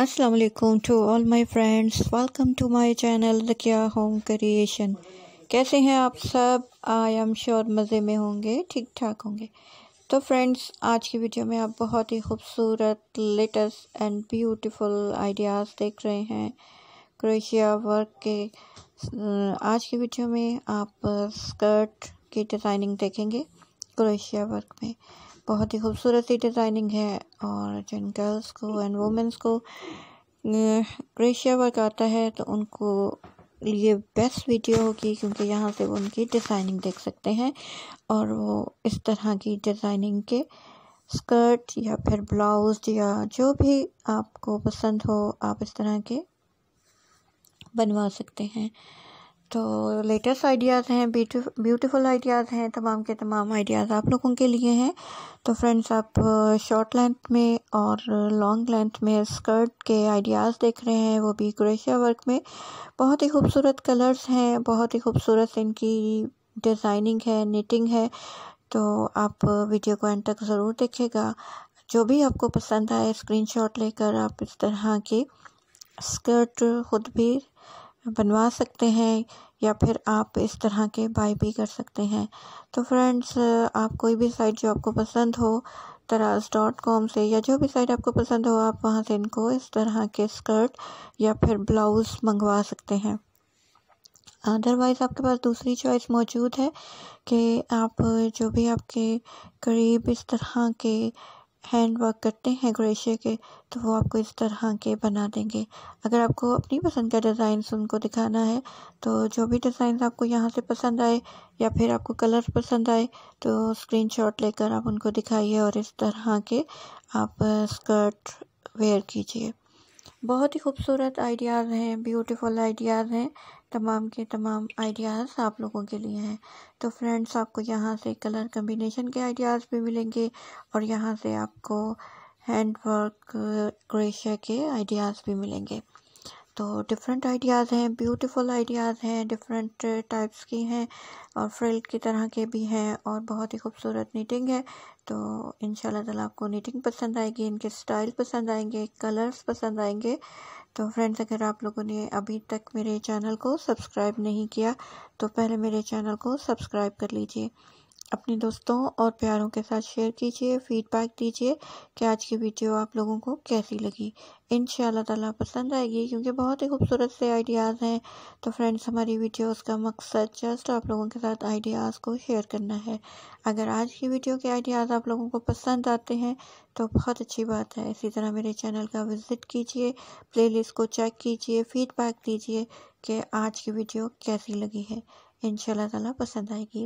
السلام علیکم to all my friends welcome to my channel Zakia home creation کیسے ہیں آپ سب؟ آئی ایم شور مزے میں ہوں گے، ٹھیک ٹھاک ہوں گے۔ تو فرینڈس آج کی ویڈیو میں آپ بہت ہی خوبصورت لیٹسٹ اینڈ بیوٹیفل آئیڈیاز دیکھ رہے ہیں کروشیا ورک کے۔ آج کی ویڈیو میں آپ اسکرٹ کی ڈیزائننگ دیکھیں گے کروشیا ورک میں۔ بہت ہی خوبصورت سی ڈیزائننگ ہے اور جن گرلس کو اینڈ وومنس کو کریشیا ورک آتا ہے تو ان کو یہ بیسٹ ویڈیو ہوگی کیونکہ یہاں سے وہ ان کی ڈیزائننگ دیکھ سکتے ہیں اور وہ اس طرح کی ڈیزائننگ کے اسکرٹ یا پھر بلاؤز یا جو بھی آپ کو پسند ہو، آپ اس طرح کے بنوا سکتے ہیں۔ تو لیٹسٹ آئیڈیاز ہیں بیوٹیفل آئیڈیاز ہیں، تمام کے تمام آئیڈیاز آپ لوگوں کے لیے ہیں۔ تو فرینڈس آپ شارٹ لینتھ میں اور لانگ لینتھ میں اسکرٹ کے آئیڈیاز دیکھ رہے ہیں، وہ بھی کریشیا ورک میں۔ بہت ہی خوبصورت کلرز ہیں، بہت ہی خوبصورت ان کی ڈیزائننگ ہے نیٹنگ ہے۔ تو آپ ویڈیو کو اینڈ تک ضرور دیکھے گا۔ جو بھی آپ کو پسند آئے اسکرین شاٹ لے کر آپ اس طرح کی اسکرٹ خود بھی بنوا سکتے ہیں یا پھر آپ اس طرح کے بائی بھی کر سکتے ہیں۔ تو فرینڈس آپ کوئی بھی سائٹ جو آپ کو پسند ہو تراز ڈاٹ کام سے یا جو بھی سائٹ آپ کو پسند ہو، آپ وہاں سے ان کو اس طرح کے اسکرٹ یا پھر بلاؤز منگوا سکتے ہیں۔ ادروائز آپ کے پاس دوسری چوائس موجود ہے کہ آپ جو بھی آپ کے قریب اس طرح کے ہینڈ ورک کرتے ہیں گریشے کے، تو وہ آپ کو اس طرح کے بنا دیں گے۔ اگر آپ کو اپنی پسند کا ڈیزائنس ان کو دکھانا ہے، تو جو بھی ڈیزائنس آپ کو یہاں سے پسند آئے یا پھر آپ کو کلر پسند آئے، تو اسکرین شاٹ لے کر آپ ان کو دکھائیے اور اس طرح کے آپ اسکرٹ ویئر کیجیے۔ بہت ہی خوبصورت آئیڈیاز ہیں بیوٹیفل آئیڈیاز ہیں، تمام کے تمام آئیڈیاز آپ لوگوں کے لیے ہیں۔ تو فرینڈس آپ کو یہاں سے کلر کمبینیشن کے آئیڈیاز بھی ملیں گے اور یہاں سے آپ کو ہینڈ ورک کریشیا کے آئیڈیاز بھی ملیں گے۔ تو ڈفرینٹ آئیڈیاز ہیں بیوٹیفل آئیڈیاز ہیں ڈفرینٹ ٹائپس کی ہیں اور فریلٹ کی طرح کے بھی ہیں اور بہت ہی خوبصورت نیٹنگ ہے۔ تو ان شاء اللہ تعالیٰ آپ کو نیٹنگ پسند آئے گی، ان کے سٹائل پسند آئیں گے کلرز پسند آئیں گے۔ تو فرینڈس اگر آپ لوگوں نے ابھی تک میرے چینل کو سبسکرائب نہیں کیا، تو پہلے میرے چینل کو سبسکرائب کر لیجیے۔ اپنے دوستوں اور پیاروں کے ساتھ شیئر کیجیے فیڈ بیک دیجیے کہ آج کی ویڈیو آپ لوگوں کو کیسی لگی۔ ان شاء اللہ تعالیٰ پسند آئے گی کیونکہ بہت ہی خوبصورت سے آئیڈیاز ہیں۔ تو فرینڈس ہماری ویڈیوز کا مقصد جسٹ آپ لوگوں کے ساتھ آئیڈیاز کو شیئر کرنا ہے۔ اگر آج کی ویڈیو کے آئیڈیاز آپ لوگوں کو پسند آتے ہیں، تو بہت اچھی بات ہے۔ اسی طرح میرے چینل کا وزٹ کیجیے پلے لسٹ کو چیک کیجیے فیڈ بیک دیجیے کہ آج کی ویڈیو کیسی لگی ہے۔ ان شاء اللہ تعالیٰ پسند آئے گی۔